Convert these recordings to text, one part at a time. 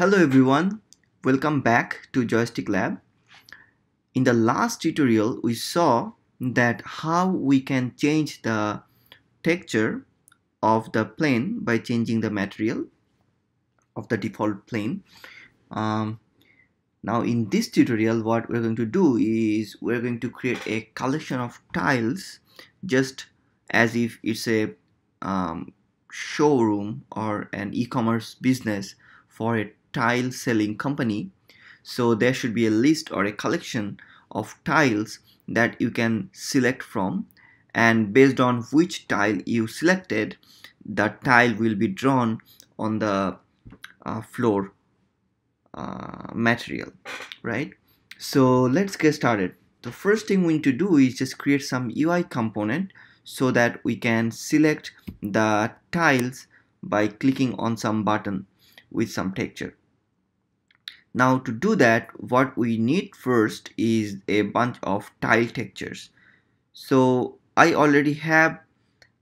Hello everyone, welcome back to Joystick Lab. In the last tutorial, we saw that how we can change the texture of the plane by changing the material of the default plane. Um, now in this tutorial, what we're going to do is we're going to create a collection of tiles just as if it's a um, showroom or an e-commerce business for a tile selling company. So there should be a list or a collection of tiles that you can select from. And based on which tile you selected the tile will be drawn on the uh, floor uh, material right? So let's get started. The first thing we need to do is just create some UI component so that we can select the tiles by clicking on some button with some texture now to do that what we need first is a bunch of tile textures. So I already have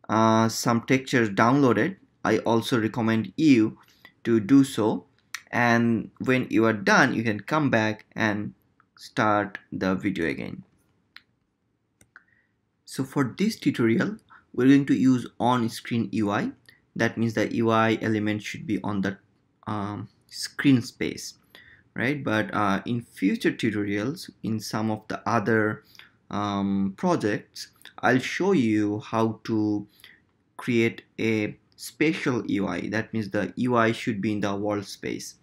uh, some textures downloaded. I also recommend you to do so. And when you are done you can come back and start the video again. So for this tutorial we're going to use on-screen UI that means the UI element should be on the um, screen space right? But uh, in future tutorials in some of the other um, projects I'll show you how to create a spatial UI that means the UI should be in the world space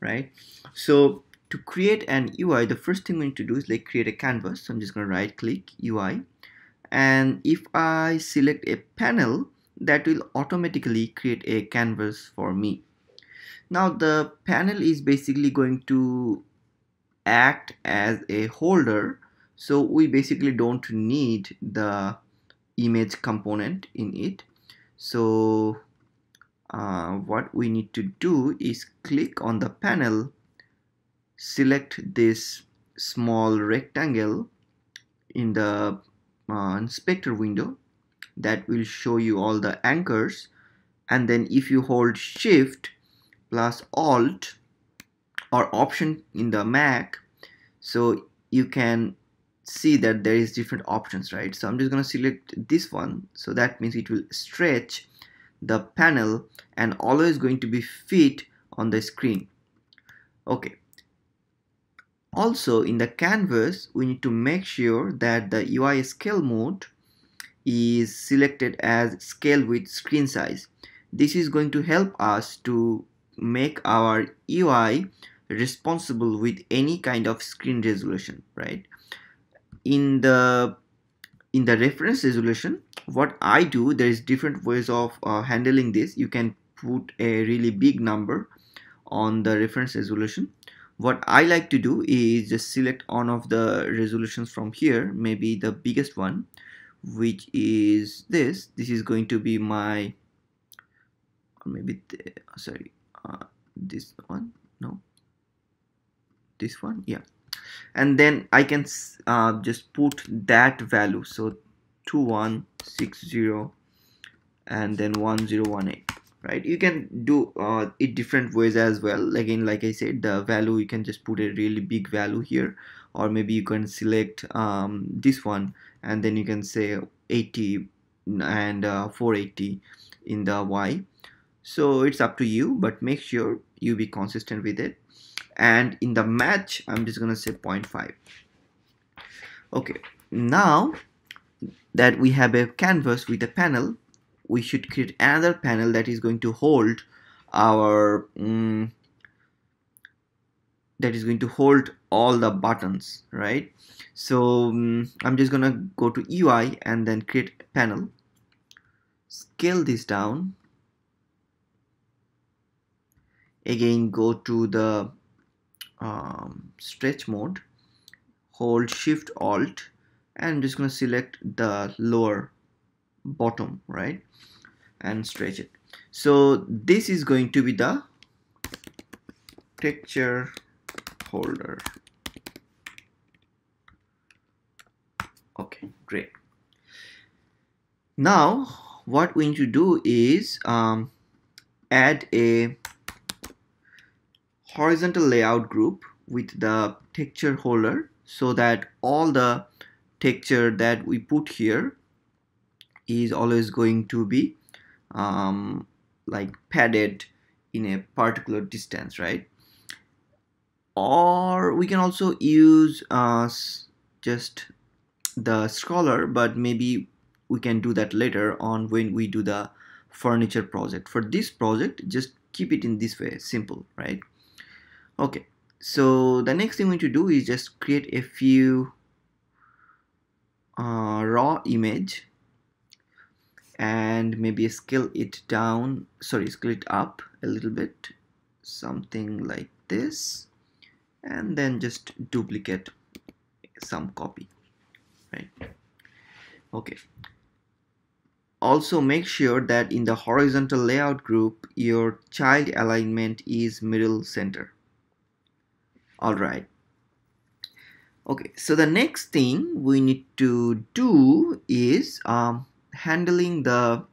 right? So to create an UI the first thing we need to do is like create a canvas. So I'm just going to right click UI and if I select a panel that will automatically create a canvas for me now the panel is basically going to act as a holder. So we basically don't need the image component in it. So uh, what we need to do is click on the panel select this small rectangle in the uh, inspector window that will show you all the anchors. And then if you hold shift plus alt or option in the Mac. So you can see that there is different options right? So I'm just gonna select this one. So that means it will stretch the panel and always going to be fit on the screen. Okay. Also in the canvas we need to make sure that the UI scale mode is selected as scale with screen size. This is going to help us to make our UI responsible with any kind of screen resolution right? In the in the reference resolution what I do there is different ways of uh, handling this. You can put a really big number on the reference resolution. What I like to do is just select one of the resolutions from here maybe the biggest one which is this. This is going to be my maybe sorry uh, this one? No. This one? Yeah. And then I can uh, just put that value. So 2160 and then 1018 right? You can do uh, it different ways as well. Again like I said the value you can just put a really big value here. Or maybe you can select um, this one and then you can say 80 and uh, 480 in the Y so it's up to you but make sure you be consistent with it. And in the match I'm just gonna say 0.5 okay now that we have a canvas with a panel we should create another panel that is going to hold our um, that is going to hold all the buttons right? So um, I'm just gonna go to UI and then create a panel. Scale this down again go to the um, stretch mode hold shift alt and just to select the lower bottom right and stretch it. So this is going to be the texture holder. Okay great. Now what we need to do is um, add a horizontal layout group with the texture holder so that all the texture that we put here is always going to be um, like padded in a particular distance right? Or we can also use uh, just the scroller but maybe we can do that later on when we do the furniture project. For this project just keep it in this way simple right okay. So the next thing we need to do is just create a few uh, raw image and maybe scale it down sorry scale it up a little bit something like this and then just duplicate some copy right? Okay. Also make sure that in the horizontal layout group your child alignment is middle center all right. Okay so the next thing we need to do is um, handling the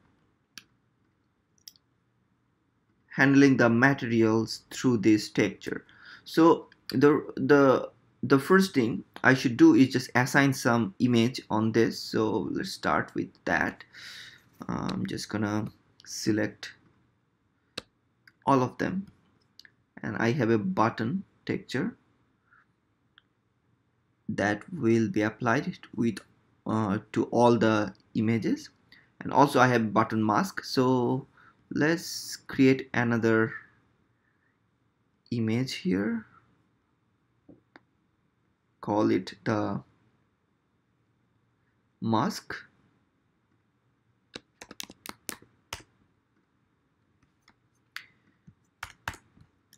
handling the materials through this texture. So the the the first thing I should do is just assign some image on this. So let's start with that. I'm just gonna select all of them. And I have a button texture that will be applied with uh, to all the images. And also I have button mask. So let's create another image here. Call it the mask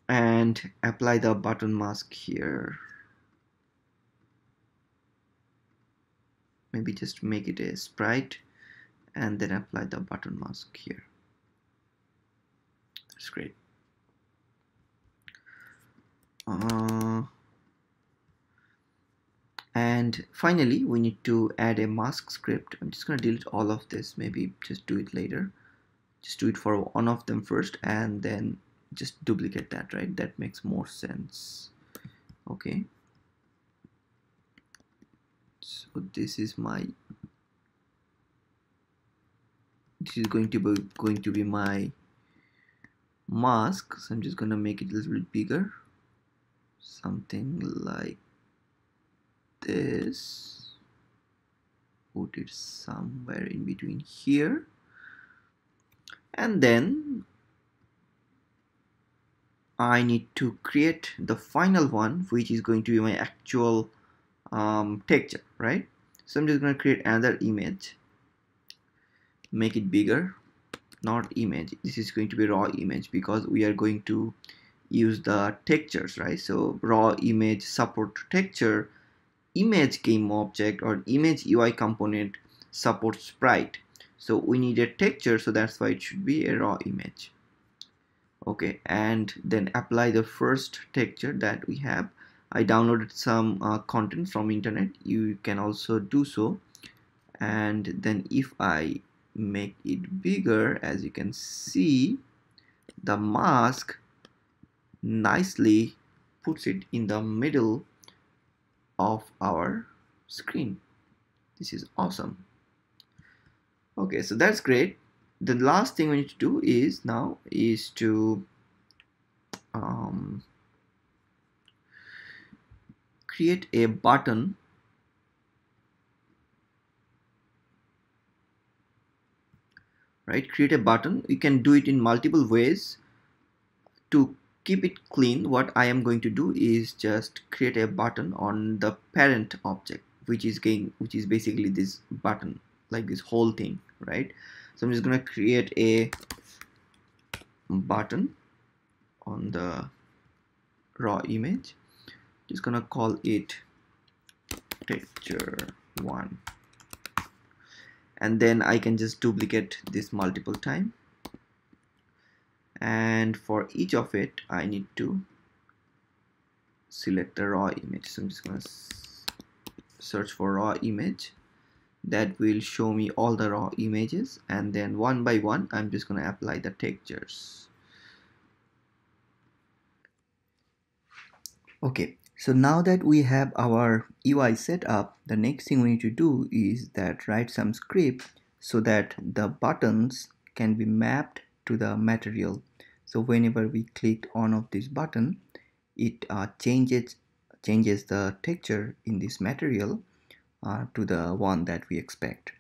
and apply the button mask here. Maybe just make it a sprite and then apply the button mask here. That's great. Uh, and finally we need to add a mask script. I'm just gonna delete all of this. Maybe just do it later. Just do it for one of them first and then just duplicate that right? That makes more sense. Okay. So this is my this is going to be going to be my mask. So I'm just gonna make it a little bit bigger. Something like this. Put it somewhere in between here. And then I need to create the final one which is going to be my actual um, texture right? So I'm just going to create another image. Make it bigger. Not image. This is going to be raw image because we are going to use the textures right? So raw image support texture image game object or image UI component supports sprite. So we need a texture so that's why it should be a raw image okay and then apply the first texture that we have. I downloaded some uh, content from internet. You can also do so. And then if I make it bigger as you can see the mask nicely puts it in the middle of our screen. This is awesome. Okay so that's great the last thing we need to do is now is to um, create a button right create a button. You can do it in multiple ways. To keep it clean what I am going to do is just create a button on the parent object which is going which is basically this button like this whole thing right so I'm just gonna create a button on the raw image. Just gonna call it texture one. And then I can just duplicate this multiple time. And for each of it I need to select the raw image. So I'm just gonna search for raw image that will show me all the raw images and then one by one I'm just gonna apply the textures. Okay so now that we have our UI set up the next thing we need to do is that write some script so that the buttons can be mapped to the material. So whenever we click on of this button it uh, changes changes the texture in this material uh, to the one that we expect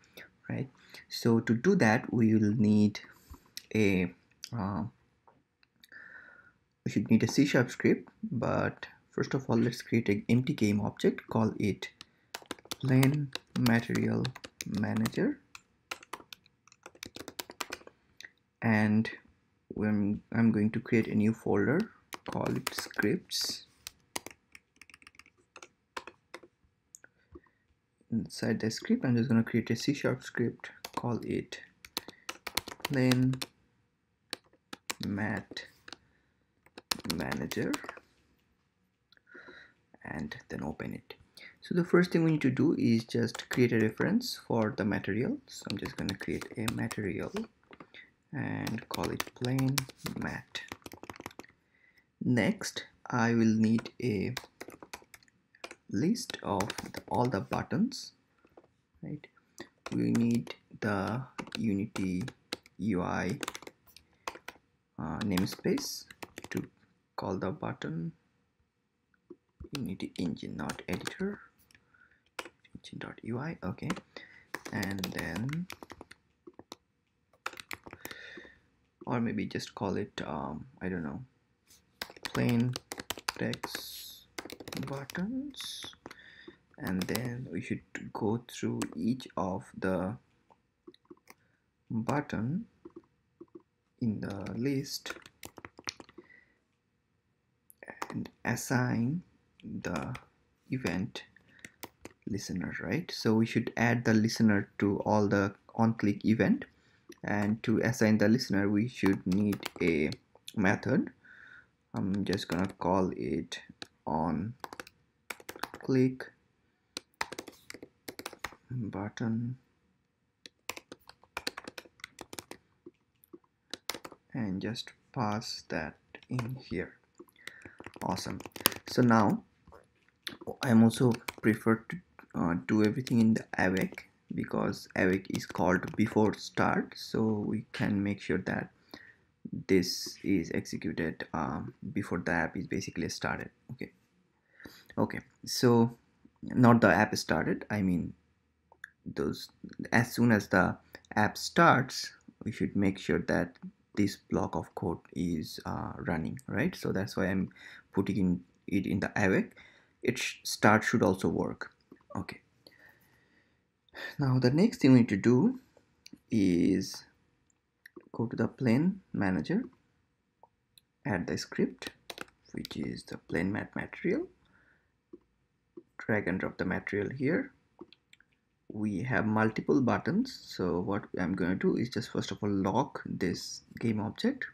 right? So to do that we will need a uh, we should need a C sharp script but first of all let's create an empty game object call it plane material manager. And when I'm going to create a new folder call it scripts inside the script I'm just going to create a C sharp script call it plane mat manager and then open it. So the first thing we need to do is just create a reference for the material. So I'm just going to create a material and call it plane mat. Next I will need a list of the, all the buttons right? We need the unity UI uh, namespace to call the button. Unity engine not editor. Engine.ui okay. And then or maybe just call it um, I don't know plain text buttons. And then we should go through each of the button in the list and assign the event listener right? So we should add the listener to all the on click event. And to assign the listener we should need a method. I'm just gonna call it on. Click. Button. And just pass that in here. Awesome. So now I'm also prefer to uh, do everything in the awake because awake is called before start. So we can make sure that this is executed um, before the app is basically started okay so not the app started I mean those as soon as the app starts we should make sure that this block of code is uh, running right? So that's why I'm putting in it in the awake it sh start should also work. Okay. Now the next thing we need to do is go to the plane manager add the script which is the plane mat material drag and drop the material here. We have multiple buttons. So what I'm going to do is just first of all lock this game object.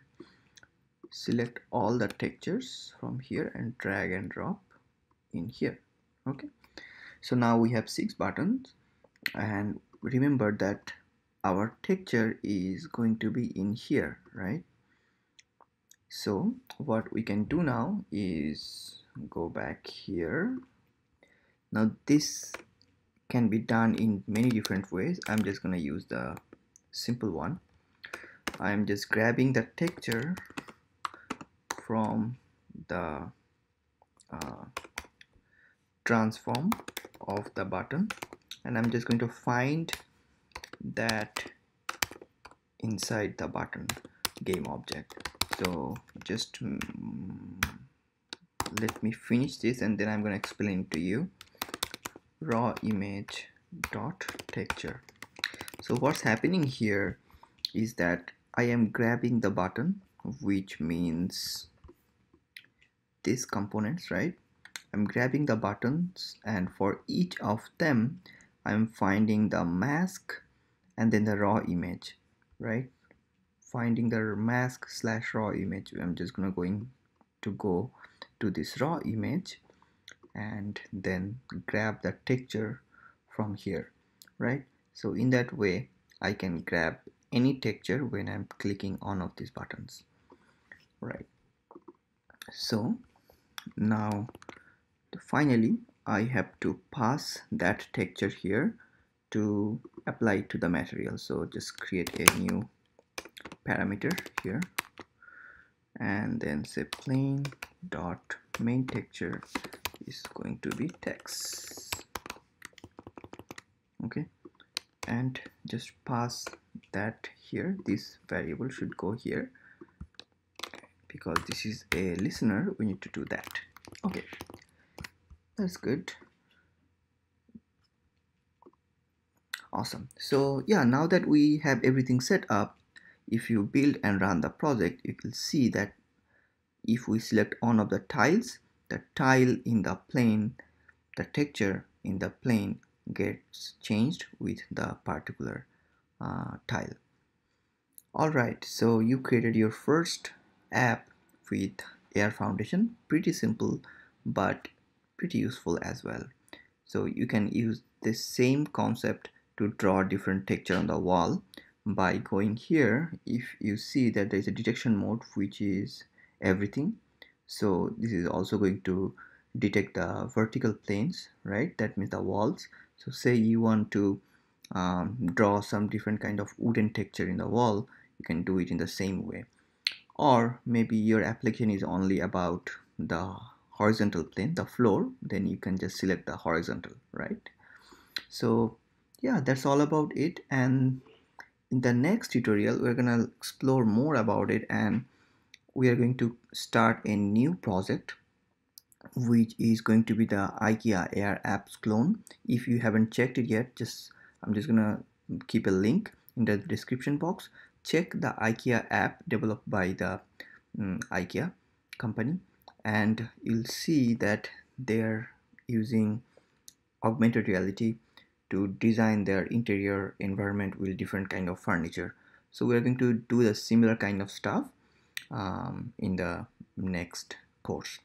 Select all the textures from here and drag and drop in here. Okay. So now we have six buttons. And remember that our texture is going to be in here right? So what we can do now is go back here now this can be done in many different ways. I'm just gonna use the simple one. I'm just grabbing the texture from the uh, transform of the button. And I'm just going to find that inside the button game object. So just um, let me finish this and then I'm to explain to you raw image dot texture. So what's happening here is that I am grabbing the button which means these components right? I'm grabbing the buttons and for each of them I'm finding the mask and then the raw image right? Finding the mask slash raw image. I'm just gonna going to go to this raw image and then grab the texture from here right? So in that way I can grab any texture when I'm clicking on of these buttons right? So now finally I have to pass that texture here to apply to the material. So just create a new parameter here and then say plane dot main texture is going to be text okay. And just pass that here. This variable should go here. Because this is a listener we need to do that. Okay. That's good. Awesome. So yeah now that we have everything set up if you build and run the project you will see that if we select one of the tiles the tile in the plane the texture in the plane gets changed with the particular uh, tile. Alright so you created your first app with AR Foundation. Pretty simple but pretty useful as well. So you can use the same concept to draw different texture on the wall by going here. If you see that there is a detection mode which is everything so this is also going to detect the vertical planes right? That means the walls. So say you want to um, draw some different kind of wooden texture in the wall you can do it in the same way. Or maybe your application is only about the horizontal plane the floor then you can just select the horizontal right? So yeah that's all about it. And in the next tutorial we're gonna explore more about it and we are going to start a new project which is going to be the IKEA AR Apps clone. If you haven't checked it yet, just I'm just gonna keep a link in the description box. Check the IKEA app developed by the um, IKEA company and you'll see that they're using augmented reality to design their interior environment with different kind of furniture. So we're going to do the similar kind of stuff um, in the next course.